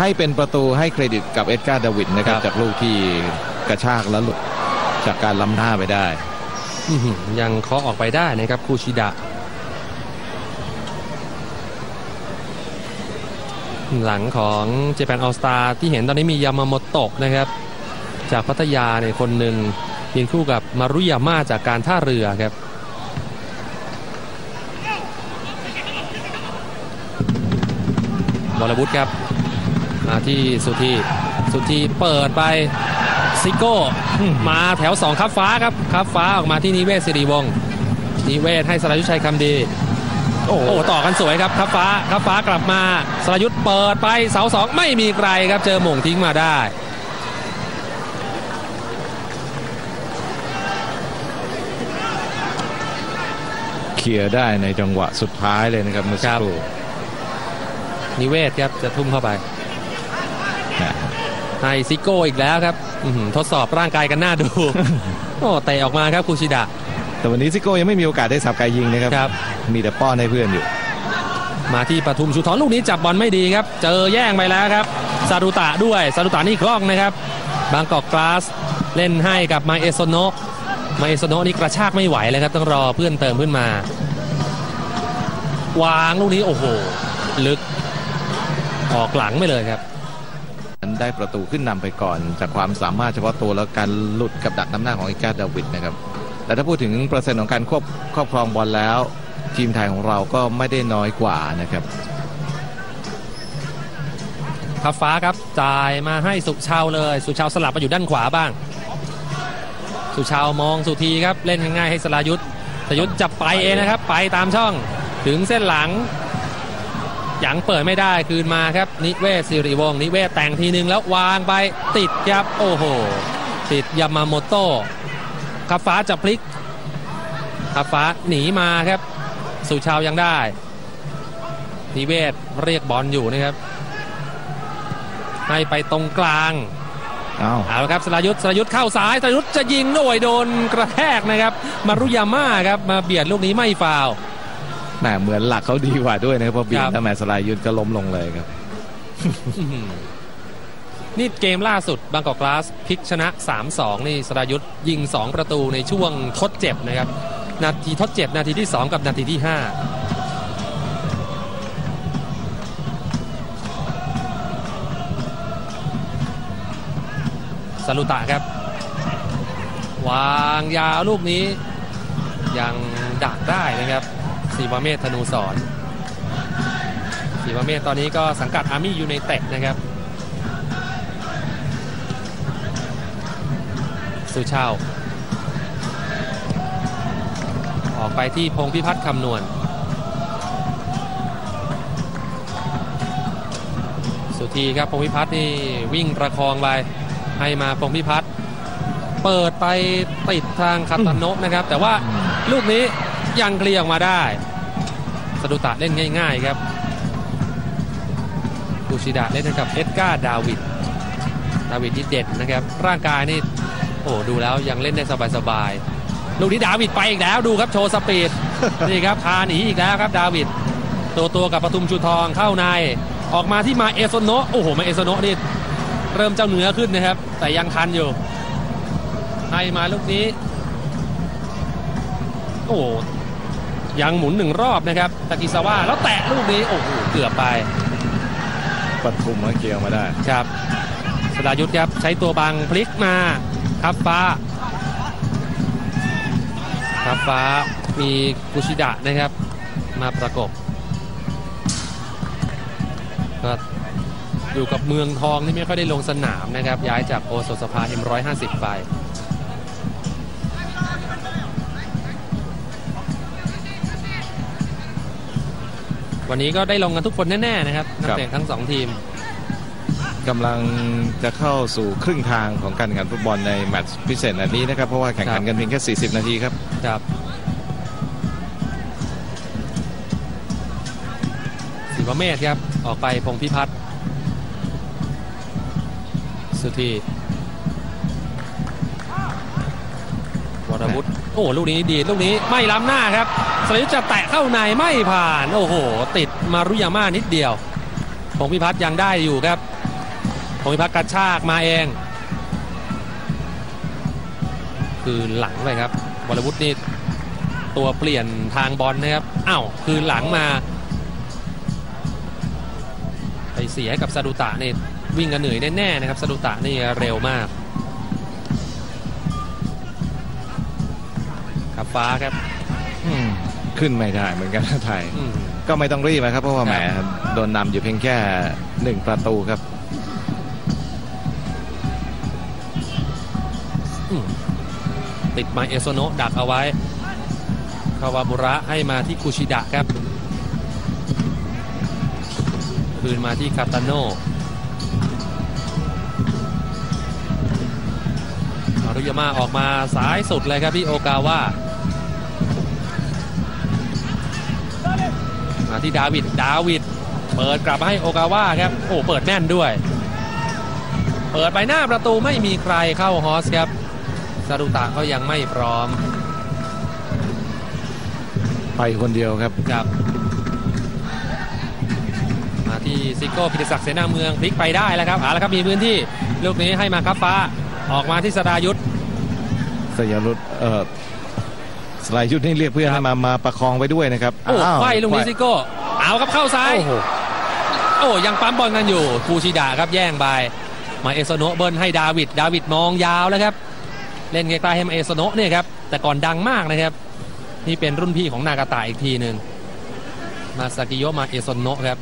ให้เป็นประตูให้เครดิตกับเอ็ดการ์ดาวิดนะครับครับจากลูกที่กระชากแล้วหลุดจากการล้ำหน้าไปได้อื้อหือยังเคาะออกไปได้นะครับคูชิดะหลังของเจแปนออสตาที่เห็นตอนนี้มียามาโมโตะนะครับ จากพัทยาในยคนหนึ่งยืนคู่กับมารุยาม่าจากการท่าเรือครับวรวุฒิครับ มาที่สุธีสุธีเปิดไปซิโก้มาแถว 2 ครับฟ้าครับครับฟ้าออกมาที่นิเวศสิริวงศ์นิเวศให้สรายุทธชัยคำดี โอ้โหโอ้ต่อกันสวยครับครับฟ้าครับฟ้ากลับมาสรายุทธเปิดไปเสาสองไม่มีใครครับเจอหม่งทิ้งมาได้เคลียร์ได้ในจังหวะสุดท้ายเลยนะครับเมื่อสักครู่นิเวศครับจะทุ่มเข้าไปนะ ให้ซิโก้อีกแล้วครับอื้อหือทดสอบร่างกายกันหน้าดูโอ้เตะออกมาครับคูชิดะ แต่วันนี้ซิโก้ยังไม่มีโอกาสได้สับไกายยิงนะครับครับมีแต่ป้อนให้เพื่อนอยู่ มาที่ปทุมชูทรลูกนี้จับบอลไม่ดีครับ เจอแย่งไปแล้วครับซารุตะด้วยซารุตะนี่คล่องนะครับ บางกอกกลาสเล่นให้กับมาเอโซโนะมาเอโซโนะนี่กระชากไม่ไหวเลยครับต้องรอเพื่อนเติมขึ้นมา วางลูกนี้โอ้โห ลึกออกหลังไปเลยครับนั้น ได้ประตูขึ้นนำไปก่อน จากความสามารถเฉพาะตัวแล้วการหลุดกับดักน้ำหน้าของอิกาดาวิดนะครับแต่ถ้าพูดถึงเปอร์เซ็นต์ของการควบครอบครองบอลแล้ว ทีมไทยของเราก็ไม่ได้น้อยกว่านะครับทับฟ้าครับจ่ายมาให้สุชาวเลย สุชาวสลับมาอยู่ด้านขวาบ้าง สุชาวมองสุธีครับเล่นง่ายๆให้สรายุทธสยุทธจะไปเองนะครับ ไปตามช่องถึงเส้นหลัง ยังเปิดไม่ได้คืนมาครับ นิเวศสิริวงศ์นิเวศแต่งทีนึงแล้ววางไปติดครับโอ้โห ติดยามาโมโต้ขับฟ้าจะพลิกขับฟ้าหนีมาครับ สุชาวยังได้ นิเวศเรียกบอลอยู่นะครับ ให้ไปตรงกลางเอาเอาละครับสรายุทธสรายุทธเข้าซ้ายสรายุทธจะยิงโอ้ยโดนกระแทกนะครับ มารุยาม่าครับมาเบียดลูกนี้ไม่ฟาวล์ แหมเหมือนหลักเขาดีกว่าด้วยนะครับเพราะเบียครัดบถ้าแมสลายยุทธก็ล้มลงเลยครับอื้อหือนี่เกมล่าสุดบางกอกกลาสพลิกชนะ 3-2 นี่สรายุทธยิง 2 ประตูในช่วงทดเจ็บนะครับ นาทีทดเจ็บ นาทีที่ 2 กับนาทีที่ 5 สลุตะครับ วางยาวลูกนี้ ยังดักได้นะครับ สีวเมธธนูสอนสีวเมธตอนนี้ก็สังกัดอาร์มี่ยูไนเต็ดนะครับ สุชาออกไปที่พงพิพัฒน์คำนวณ สุธีครับพงพิพัฒน์นี่วิ่งประคองไปให้มาพงพิพัฒน์เปิดไปติดทางคาตาโนะนะครับ แต่ว่าลูกนี้ยังเคลียร์ออกมาได้ สะดุตะเล่นง่าย ๆ ครับกูชิดะเล่นกับเอ็ดการ์ดาวิดดาวิดที่เด็ดนะครับ ร่างกายนี่โอ้ดูแล้วยังเล่นได้สบายๆลูกนี้ดาวิดไปอีกแล้วดูครับโชว์สปีดนี่ครับพาหนีอีกแล้วครับดาวิดตัวตัวกับปทุมชูทองเข้าในออกมาที่มาเอโซโนโอ้โหมาเอโซโนนี่เริ่มเจ้าเหนือขึ้นนะครับ แต่ยังทันอยู่ให้มาลูกนี้ โอ้โห ยังหมุนหนึ่งรอบนะครับตากิซาว่าแล้วแตะลูกนี้โอ้โหเกือบไปปทุมมาเกียวมาได้ครับสดายุทธครับใช้ตัวบังพลิกมาครับฟ้าครับฟ้ามีกุชิดะนะครับ มาประกบก็อยู่กับเมืองทองที่ไม่ค่อยได้ลงสนามนะครับ ย้ายจากโอโซสภา M150 ไป วันนี้ก็ได้ลงกันทุกคนแน่ๆนะครับนักครับเตะทั้งสองทีมกำลังจะเข้าสู่ครึ่งทางของการแข่งขันฟุตบอลในแมตช์พิเศษนัดนี้นะครับ เพราะว่าแข่งขันกันเพียงแค่ 40 นาทีครับครับศิวเมธครับ ออกไปพงพิพัฒน์สุธีวรวุฒิโอ้ลูกนี้ดีลูกนี้ไม่ล้ำหน้าครับสรยุทธจะแตะเข้าในไม่ผ่าน โอ้โห ติดมารุยาม่านิดเดียวพงพิพัฒน์ยังได้อยู่ครับพงพิพัฒน์กระชากมาเอง คือหลังเลยครับวรวุฒินี่ตัวเปลี่ยนทางบอลนะครับอ้าวคือหลังมาไปเสียให้กับซาดุตะนี่วิ่งกันเหนื่อยแน่ๆนะครับซาดุตะนี่เร็วมาก ขับฟ้าครับอืมขึ้นไม่ได้เหมือนกันนะไทยอืมก็ไม่ต้องรีบนะครับ เพราะว่าคแหรัมบโดนนำอยู่เพียงแค่หนึ่งประตูครับอืมติดมาเอโซโนะดักเอาไว้ คาวาบุระให้มาที่คูชิดะครับ คืนมาที่คาตาโน่อารุยามาออกมาสายสุดเลยครับที่โอกาวา ที่ดาวิด ดาวิด เปิดกลับมาให้โอกาวาครับ โอ้ เปิดแม่นด้วย เปิดไปหน้าประตูไม่มีใครเข้าฮอสครับซารุตะก็ยังไม่พร้อม ไปคนเดียวครับครับ มาที่ซิโก้พิทศักดิ์เสนาเมืองพลิกไปได้แล้วครับเอาละครับมีพื้นที่ลูกนี้ให้มาครับฟ้า ออกมาที่สรายุทธสยามรุตเอ่อสไลด์ยุทธนี่เรียกเพื่อนครับให้มามาประคองไว้ด้วยนะครับโอ้าวไขว้ลูกนี้ซิโก้เอาครับเข้าซ้าย โอ้โหโอ้ยังปั๊มบอลกันอยู่คูชิดะครับแย่งไปมาเอโซโนะเบิร์นให้ดาวิดดาวิดมองยาวแล้วครับ เล่นใกล้ๆให้มาเอโซโนะเนี่ยครับแต่ก่อนดังมากนะครับ นี่เป็นรุ่นพี่ของนากาตะอีกทีหนึ่งมาซากิโยะมาเอโซโนะครับ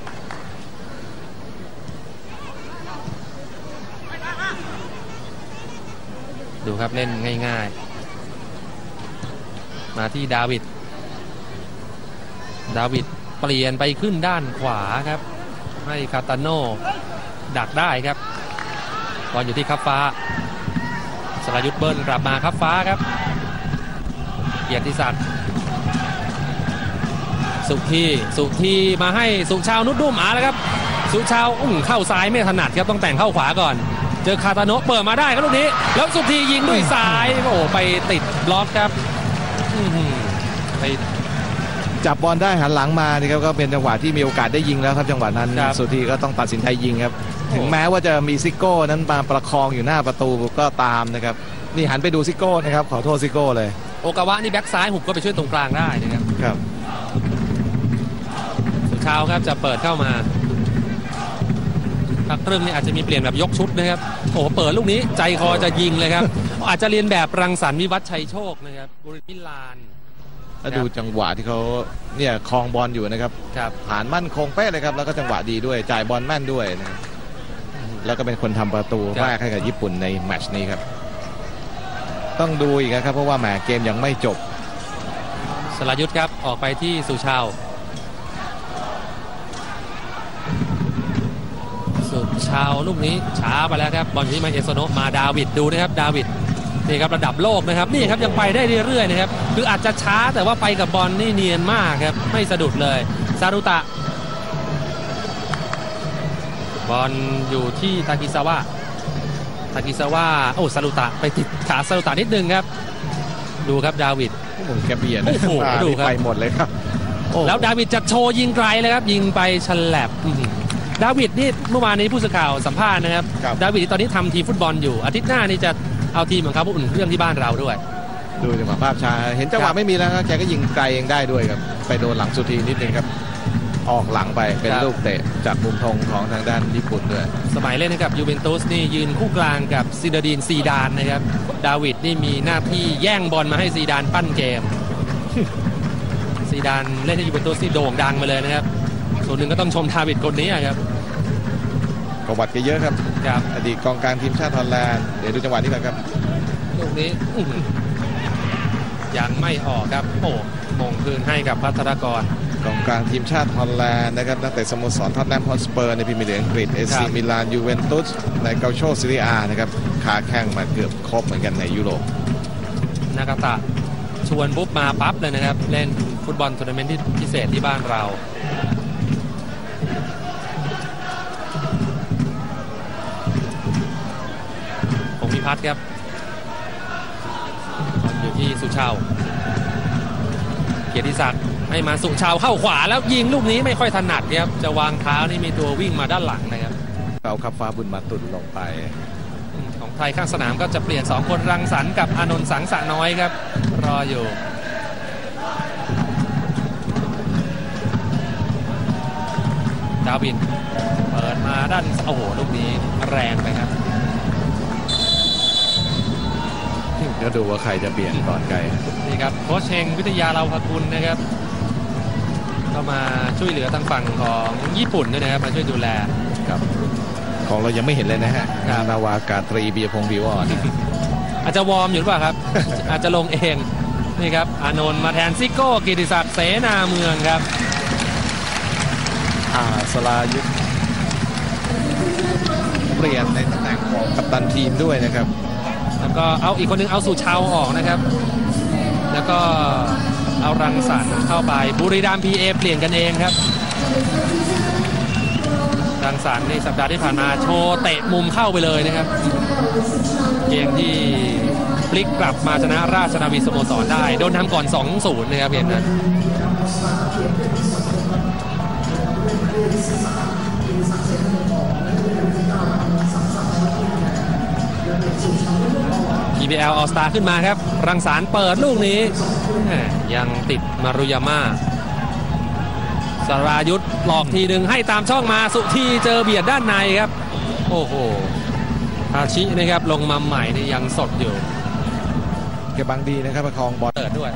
ดูครับเล่นง่ายๆ มาที่ดาวิด ดาวิดเปลี่ยนไปขึ้นด้านขวาครับ ให้คาตาโน่ดักได้ครับบอลอยู่ที่คับฟ้า สรายุทธเบิร์นกลับมาคับฟ้าครับ เกียรติศักดิ์สุทีสุทีมาให้สุชาวนุดดุมอาแล้วครับ สุชาวอุ้งเข้าซ้ายไม่ถนัดครับต้องแต่งเข้าขวาก่อน เจอคาตาโนะเปิดมาได้ครับลูกนี้ แล้วสุทียิงด้วยซ้ายโอ้โหไปติดบล็อกครับ ไปจับบอลได้หันหลังมานี่ครับก็เป็นจังหวะที่มีโอกาสได้ยิงแล้วครับจังหวะนั้นครับสุธีก็ต้องตัดสินใจยิงครับโอ้ถึงแม้ว่าจะมีซิโก้นั้นมาประคองอยู่หน้าประตูก็ตามนะครับนี่หันไปดูซิโก้นะครับขอโทษซิโก้เลย โอกาวะนี่แบ็กซ้ายหุบก็ไปช่วยตรงกลางได้นะครับครับสุชาวครับจะเปิดเข้ามา พักครึ่งนี่อาจจะมีเปลี่ยนแบบยกชุดนะครับโอ้โหเปิดลูกนี้ใจคอจะยิงเลยครับ อาจจะเรียนแบบรังสรรค์วิวัฒน์ชัยโชคนะครับบุริมิลานแล้วครับดูจังหวะที่เขาเนี่ยคลองบอลอยู่นะครับครับผ่านมั่นคงเป๊ะเลยครับแล้วก็จังหวะดีด้วยจ่ายบอลแม่นด้วยนะครับแล้วก็เป็นคนทำประตูครับแรกให้กับญี่ปุ่นในแมตช์นี้ครับ ต้องดูอีกนะครับเพราะว่าแหมเกมยังไม่จบสลายุทธครับออกไปที่สุชาว สุชาวลูกนี้ช้าไปแล้วครับบอลที่มาเอสโนะมาดาวิดดูนะครับดาวิดนี่ครับระดับโลกนะครับนี่ครับยังไปได้เรื่อยๆนะครับคืออาจจะช้าแต่ว่าไปกับบอลนี่เนียนมากครับไม่สะดุดเลยซารุตะ บอลอยู่ที่ทากิซาวะทากิซาวะโอ้ซารุตะไปติดขาซารุตะนิดนึงครับ ดูครับดาวิดโอ้โหแกเบียดโอ้โหมาดูครับไปหมดเลยครับโอ้แล้วดาวิดจะโชว์ยิงไกลเลยครับยิงไปฉลับอื้อหือ ดาวิดนี่เมื่อวานนี้ผู้สื่อข่าวสัมภาษณ์นะครับ ครับ ดาวิดนี่ตอนนี้ทำทีมฟุตบอลอยู่ อาทิตย์หน้านี่จะเอาทีมของเขาไปอุ่นเครื่องที่บ้านเราด้วย ดูจังหวะภาพช้าเห็นจังหครัวะบไม่มีแล้วครับแกก็ยิงไกลเองได้ด้วยครับ ไปโดนหลังสุธีนิดนึงครับ ออกหลังไปเป็นครับ ลูกเตะจากมุมธงของทางด้านญี่ปุ่นด้วย สมัยเล่นให้กับยูเวนตุสนี่ยืนคู่กลางกับซีดาดีนซีดานนะครับ ดาวิดนี่มีหน้าที่แย่งบอลมาให้ซีดานปั้นเกม ซีดานเล่นให้ยูเวนตุสนี่โด่งดังมาเลยนะครับ ส่วนหนึ่งก็ต้องชมดาวิดคนนี้อะครับประวัติแกเยอะครับครับอดีตกองกลางทีมชาติฮอลแลนด์เดี๋ยวดูจังหวะนี้ก่อนครับลูกนี้อื้อหือยังไม่ออกครับโอ้มงคืนให้กับพัทรกรกองกลางทีมชาติฮอลแลนด์นะครับนักเตะสโมสรท็อตแนมฮอตสเปอร์ในพรีเมียร์ลีกอังกฤษเอครัซีบมิลานยูเวนตุสในเกาโชซิริอานะครับขาแข้งมาเกือบครบเหมือนกันในยุโรปนากาตะชวนปุ๊บมาปั๊บเลยนะครับ เล่นฟุตบอลทัวร์นาเมนต์ที่พิเศษที่บ้านเรา พงพิพัฒน์ครับบอลอยู่ที่สุชาวเกียรติศักดิ์ให้มาสุชาวเข้าขวาแล้วยิงลูกนี้ไม่ค่อยถนัดครับจะวางเท้านี่มีตัววิ่งมาด้านหลังนะครับตเอาขับฟ้าบุญมาตุนลงไป ของไทยข้างสนามก็จะเปลี่ยน 2 คนรังสรรค์กับอานนท์สังสะน้อยครับ รออยู่ดาวินเปิดมาด้านโอ้โหลูกนี้แรงไปครับ เดี๋ยวดูว่าใครจะเปลี่ยนก่อนใครนี่ครับโค้ชเชงวิทยาเราพกุลนะครับก็มาช่วยเหลือทางฝั่งของญี่ปุ่นด้วยนะครับมาช่วยดูแลครับของเรายังไม่เห็นเลยนะฮะครับนาวากาตรีบียพงศ์บิวอ่อนอาจจะวอร์มอยู่หรือเปล่าครับ อาจจะลงเองนี่ครับอานนท์มาแทนซิโก้กิติศักดิ์เสนาเมืองครับอาสลายุทธเปลี่ยนในตำแหน่งของกัปตันทีมด้วยนะครับ แล้วก็เอาอีกคนนึงเอาสุชาวออกนะครับ แล้วก็เอารังสรรค์เข้าไปบุรีรัมย์พีเอเปลี่ยนกันเองครับ รังสรรค์ในสัปดาห์ที่ผ่านมาโชว์เตะมุมเข้าไปเลยนะครับ เกมที่พลิกกลับมาชนะราชนาวีสโมสรได้ โดนทำก่อน 2-0 นะครับเห็นนั้น PBL All Star ขึ้นมาครับ รังสารค์เปิดลูกนี้แหม่ยังติดมารุยาม่าสรายุทธหลอกทีหนึ่งให้ตามช่องมาสุธีเจอเบียดด้านในครับ โอ้โหทาชินะครับลงมาใหม่นี่ยังสดอยู่แกบังดีนะครับประคองบอลเปิดด้วย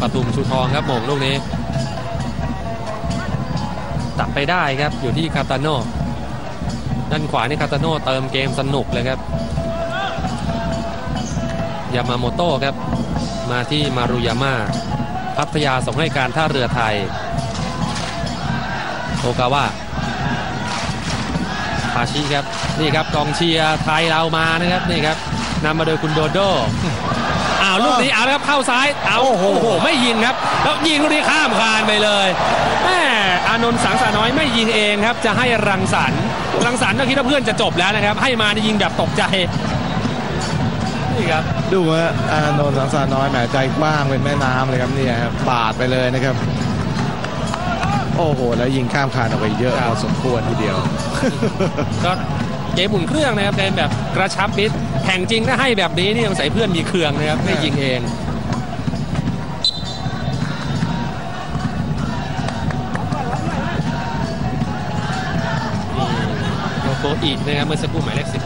ประตุมชูทองครับโมงลูกนี้ ตัดไปได้ครับอยู่ที่คาตาโน่ ด้านขวานี่คาตาโน่เติมเกมสนุกเลยครับยามาโมโต้ครับ มาที่มารุยาม่าพัทยาส่งให้การท่าเรือไทย โอกาวะพาชิครับ นี่ครับกองเชียร์ไทยเรามานะครับ นี่ครับนำมาโดยคุณโดโดาวลูกนี้เอาแล้วครับเข้าซ้ายเอาโอ้โหไม่ยิงครับ แล้วยิงลูกนี้ข้ามคานไปเลยแหมอานนท์สังสาน้อยไม่ยิงเองครับ จะให้รังสรรค์รังสรรค์ก็คิดว่าเพื่อนจะจบแล้วนะครับ ให้มานี่ยิงแบบตกใจนี่ครับดูว่าอานนท์สังสารน้อยแหมใจกว้างเป็นแม่น้ำเลยครับเนี่ยครับปาดไปเลยนะครับโอ้โห แล้วยิงข้ามคานออกไปเยอะครับพอสมควรทีเดียวก็ เกมอุ่นเครื่องนะครับเป็นแบบกระชับมิตรแข่งจริงถ้าให้แบบนี้นี่สงใสัยเพื่อนมีเครื่องนะครับไม่ยิงเองนี่โกโกอินะครับเมื่อสักครู่หมายเลข19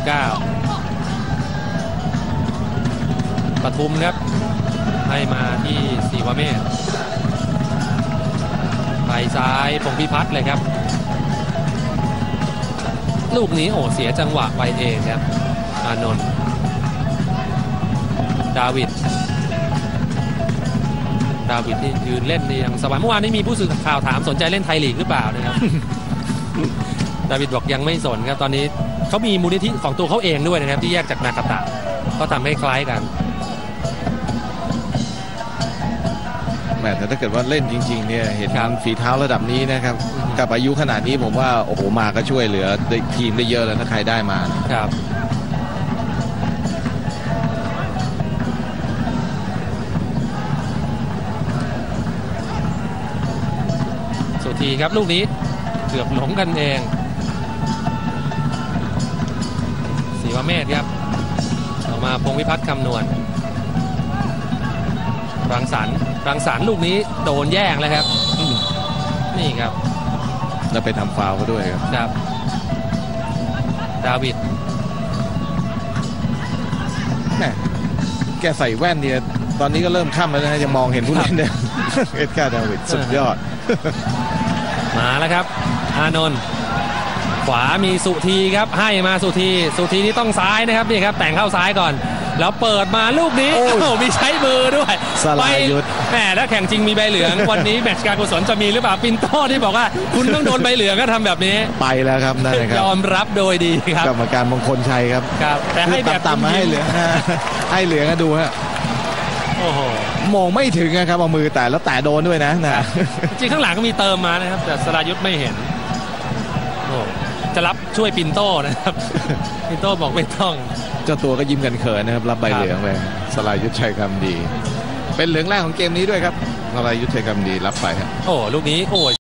ปทุมครับให้มาที่สีวเมธไปซ้ายพงพิพัฒน์เลยครับ ลูกนี้โอ้เสียจังหวะไปเองครับ อานนท์ดาวิดดาวิดนี่ยืนเล่นนี่ยังสบายเมื่อวานนี้มีผู้สื่อข่าวถามสนใจเล่นไทยลีกหรือเปล่านะครับดาวิดบอกยังไม่สนครับตอนนี้เขามีมูลนิธิของตัวเขาเองด้วยนะครับที่แยกจากนากาตะก็ทำให้คล้ายกัน แหมแต่ถ้าเกิดว่าเล่นจริงๆเนี่ยเห็นครับฝีเท้าระดับนี้นะครับอือฮึกับอายุขนาดนี้ผมว่าโอ้โหมาก็ช่วยเหลือทีมได้เยอะเลยถ้าใครได้มาครับสุธีครับลูกนี้เกือบหลงกันเองสีวเมธครับออกมาพงวิพัฒน์คำนวณ รังสรรค์รังสรรค์ลูกนี้โดนแย่งแล้วครับอืมนี่ครับแล้วไปทำฟาวล์เขาด้วยครับครับ ดาวิดแหมแกใส่แว่นเนี่ยตอนนี้ก็เริ่มค่ำแล้วนะฮะยังมองเห็นผู้เล่นเนี่ยเอ็ดการ์ดาวิดสุดยอด มาแล้วครับ อานนท์ขวามีสุธีครับให้มาสุธีสุธีนี่ต้องซ้ายนะครับนี่ครับแต่งเข้าซ้ายก่อน แล้วเปิดมาลูกนี้โอ้ยโอ้โหมีใช้มือด้วยสลายุทธไปแหมถ้าแข่งจริงมีใบเหลือง วันนี้แมตช์การกุศลจะมีหรือเปล่าปินโต้ที่บอกว่า คุณต้องโดนใบเหลืองก็ทำแบบนี้ ไปแล้วครับนั่นนะครัยบอมรับโดยดีครับกรรมการมงคลชัยครับครับ แต่ให้แบบต่ำๆมาให้เหลืองฮะให้เหลืองก็ดูฮะโอ้โหมองไม่ถึงนะครับเอามือแต่แล้วแต่โดนด้วยนะนะจริงข้างหลังก็มีเติมมานะครับ แต่สรายุทธไม่เห็นโอ้ จะรับช่วยปินโต้นะครับปินโต้บอกไม่ต้อง เจ้าตัวก็ยิ้มกันเขินนะครับ รับใบครับเหลืองไปสลายยุทธชัยคำดีไปเป็นเหลืองแรกของเกมนี้ด้วยครับนรายุทธชัยกำดีรับไปครับโอ้ลูกนี้โอ้